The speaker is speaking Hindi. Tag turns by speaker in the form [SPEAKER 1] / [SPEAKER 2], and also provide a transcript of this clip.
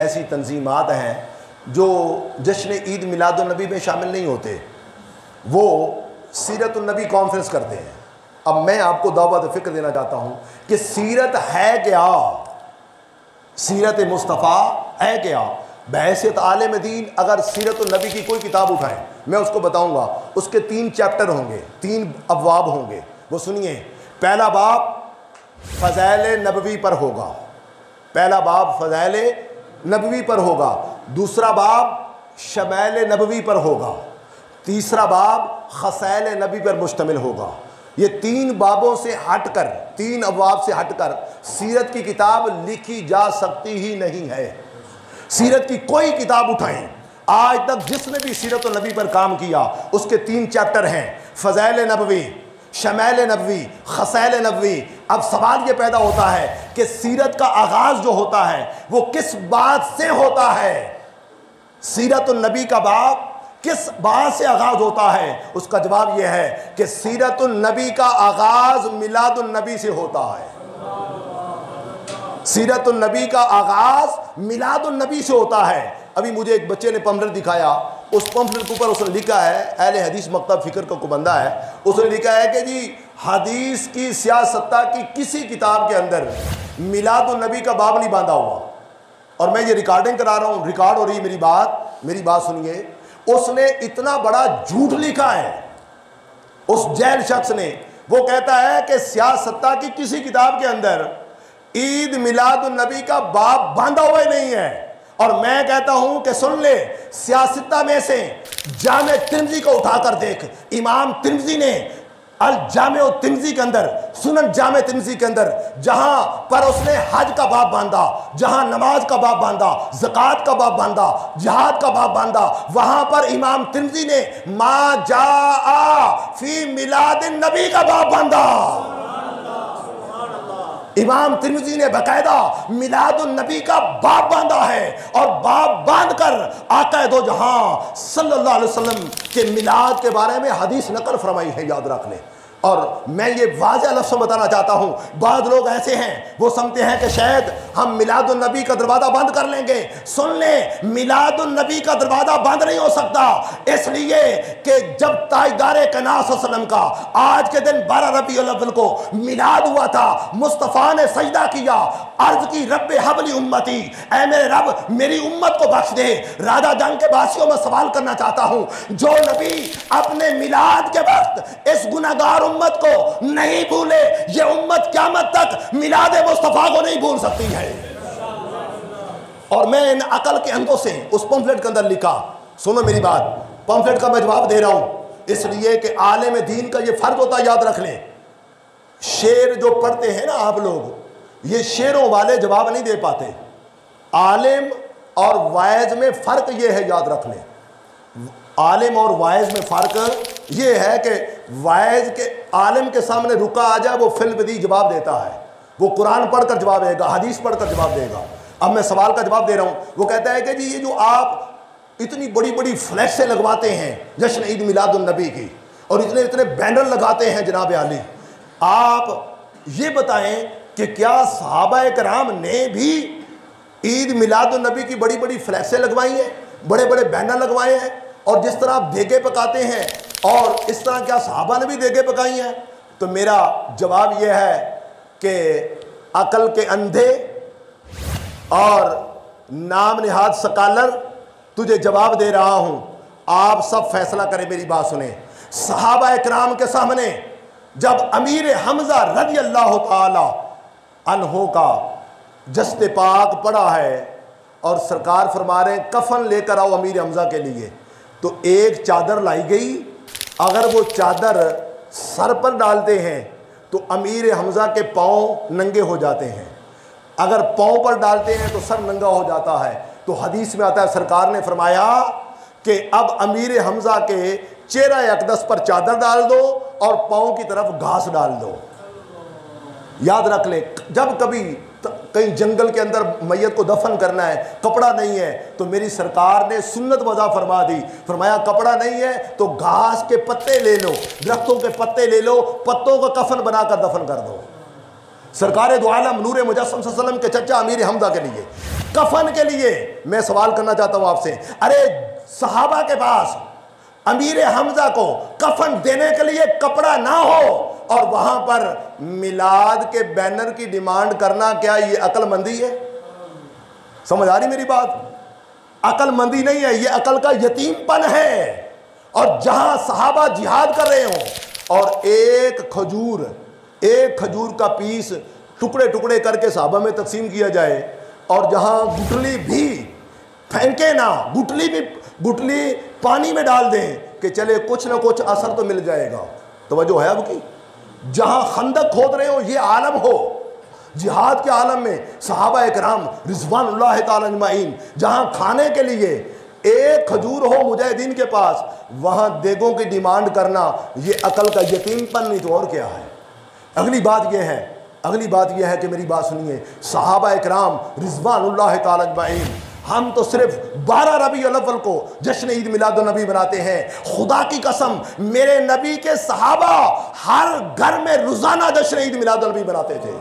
[SPEAKER 1] ऐसी तंजीमत हैं जो जश्न ईद मिलादुलनबी में शामिल नहीं होते। वो सीरतुलनबी कॉन्फ्रेंस करते हैं। अब मैं आपको दावत फ़िक्र देना चाहता हूँ कि सीरत है क्या? सीरत मुस्तफ़ा है क्या? बहसीत आलम दीन अगर सीरतुलनबी की कोई किताब उठाएँ, मैं उसको बताऊँगा। उसके तीन चैप्टर होंगे, तीन अबवाब होंगे। वो सुनिए, पहला बाब फ़जैल नबवी पर होगा। पहला बाब फ़जैल नबवी पर होगा। दूसरा बाब शमैल नबवी पर होगा। तीसरा बाब खसैल नबी पर मुश्तमिल होगा। ये तीन बाबों से हटकर, तीन अबवाब से हटकर सीरत की किताब लिखी जा सकती ही नहीं है। सीरत की कोई किताब उठाएँ। आज तक जिसने भी सीरत नबी पर काम किया, उसके तीन चैप्टर हैं। फ़जैल नबवी शमैल नबवी, खसैल नबवी। अब सवाल ये पैदा होता है कि सीरत का आगाज़ जो होता है, वो किस बात से होता है? सीरत नबी का बाप किस बात से आगाज़ होता है? उसका जवाब यह है कि सीरत नबी का आगाज़ मिलादुलनबी से होता है। सीरत नबी का आगाज़ मिलादुलनबी से होता है। अभी मुझे एक बच्चे ने पंफलेट दिखाया। उस पंफलेट के ऊपर उसने लिखा है, अहल हदीस मकतब फ़िक्र का कुबंदा है। उसने लिखा है कि जी, हदीस की सियासत्ता की किसी किताब के अंदर मिलादुलनबी का बाब नहीं बांधा हुआ। और मैं ये रिकॉर्डिंग करा रहा हूँ रिकॉर्ड हो रही है मेरी बात मेरी बात सुनिए। उसने इतना बड़ा झूठ लिखा है, उस जैल शख्स ने। वो कहता है कि सियासत्ता की किसी किताब के अंदर ईद मिलादुलनबी का बाप बांधा हुआ ही नहीं है। और मैं कहता हूँ कि सुन ले सियासत्ता में से जाम तिरमजी को उठाकर देख। इमाम तिरमजी ने अल जाम तिमजी के अंदर, सुनन जाम तिमजी के अंदर, जहाँ पर उसने हज का बाप बांधा, जहाँ नमाज़ का बाप बांधा, जक़ात का बाप बांधा, जहाद का बाप बांधा, वहाँ पर इमाम तिमजी ने मा जा आ फ़ी मिलाद नबी का बाप बांधा। इमाम तिरमिजी ने बकायदा मिलादुलनबी का बाप बांधा है और बाप बाँध कर आका दो जहाँ सल्लल्लाहु अलैहि वसल्लम के मिलाद के बारे में हदीस नकल फरमाई है, याद रख लें और मैं ये वाज लफ्स बताना चाहता हूँ। बाद लोग ऐसे हैं, वो समझते हैं कि शायद हम मिलादुलनबी का दरवाज़ा बंद कर लेंगे। सुन लें मिलादुलनबी का दरवाज़ा बंद नहीं हो सकता। इसलिए कि जब ताजदार कनासम का आज के दिन बारह रबी को मिलाद हुआ था, मुस्तफ़ा ने सजदा किया अर्ज़ की रब हबली उम्मती। ऐ मेरे रब, मेरी उम्मत को बख्श दे। राजा जंग के बासियों में सवाल करना चाहता हूँ, जो नबी अपने मिलाद के वक्त इस गुनागार उम्मत को नहीं भूले, ये उम्मत क्यामत तक मिलाद मुस्तफ़ा को नहीं भूल सकती है। और मैं इन अकल के अंदों से उस पंफलेट के अंदर लिखा, सुनो मेरी बात, पंफलेट का मैं जवाब दे रहा हूँ, इसलिए कि आलम दीन का ये फ़र्ज़ होता याद रख लें। शेर जो पढ़ते हैं ना आप लोग ये शेरों वाले जवाब नहीं दे पाते। आलिम और वायज में फ़र्क ये है याद रख लें। आलिम और वायज में फ़र्क ये है कि वायज के आलिम के सामने रुका आ जाए, वो फ़िल्म दी जवाब देता है। वो कुरान पढ़कर जवाब देगा, हदीस पढ़कर जवाब देगा। अब मैं सवाल का जवाब दे रहा हूँ। वो कहता है कि जी, ये जो आप इतनी बड़ी बड़ी फ्लैशें लगवाते हैं जश्न ईद मिलादुलनबी की, और इतने इतने बैनर लगाते हैं जनाब आली आप ये बताएँ कि क्या सहाबा कराम ने भी ईद मिलादुलनबी की बड़ी बड़ी फ्लैशें लगवाई हैं, बड़े बड़े बैनर लगवाए हैं, और जिस तरह आप देगे पकाते हैं, और इस तरह क्या साहबा ने भी देगे पकाई हैं? तो मेरा जवाब यह है कि अकल के अंधे और नाम निहाद सकालर, तुझे जवाब दे रहा हूँ। आप सब फैसला करें मेरी बात सुने। सहाबा कराम के सामने जब अमीर हमजा रज़ी अल्लाह तहो का जस्ते पाक पड़ा है और सरकार फरमा रहे हैं, कफन लेकर आओ अमीर हमजा के लिए। तो एक चादर लाई गई। अगर वो चादर सर पर डालते हैं तो अमीर हमज़ा के पाँव नंगे हो जाते हैं। अगर पाँव पर डालते हैं तो सर नंगा हो जाता है। तो हदीस में आता है, सरकार ने फरमाया कि अब अमीर हमज़ा के चेहरा अकदस पर चादर डाल दो और पाँव की तरफ़ घास डाल दो। याद रख ले, जब कभी कहीं जंगल के अंदर मैयत को दफन करना है, कपड़ा नहीं है तो मेरी सरकार ने सुन्नत वजह फरमा दी। फरमाया, कपड़ा नहीं है तो घास के पत्ते ले लो, दरख्तों के पत्ते ले लो, पत्तों का कफन बनाकर दफन कर दो। सरकार दो आलम, नूर सल्लम के चचा अमीर हमजा के लिए। कफन के लिए मैं सवाल करना चाहता हूँ आपसे, अरे सहाबा के पास अमीर हमजा को कफन देने के लिए कपड़ा ना हो और वहाँ पर मिलाद के बैनर की डिमांड करना क्या ये अकलमंदी है? समझ आ रही मेरी बात? अकलमंदी नहीं है, ये अकल का यतीमपन है। और जहाँ सहाबा जिहाद कर रहे हो, और एक खजूर एक खजूर का पीस टुकड़े टुकड़े करके साहबा में तकसीम किया जाए, और जहाँ गुटली भी फेंके ना गुटली भी गुटली पानी में डाल दें कि चले कुछ ना कुछ असर तो मिल जाएगा। तो वजह है अब की जहाँ खंदक खोद रहे हो, ये आलम हो। जिहाद के आलम में सहाबा कराम रिजवान तजमाइन जहाँ खाने के लिए एक खजूर हो मुजाहिदीन के पास, वहाँ देगों की डिमांड करना, ये अकल का यकीनपन नहीं तो और क्या है? अगली बात यह है, अगली बात यह है कि मेरी बात सुनिए, साहबा कराम रिजवान हम तो सिर्फ़ बारह रबी अलवल को जश्न ईद मिलाद नबी बनाते हैं। खुदा की कसम, मेरे नबी के सहाबा हर घर में रोज़ाना जश्न ईद मिलाद नबी बनाते थे।